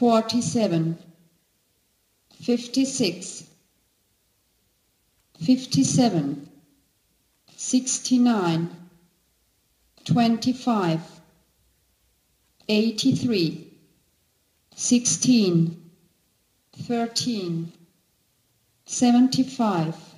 47 56 57 69 25 83 16 13 75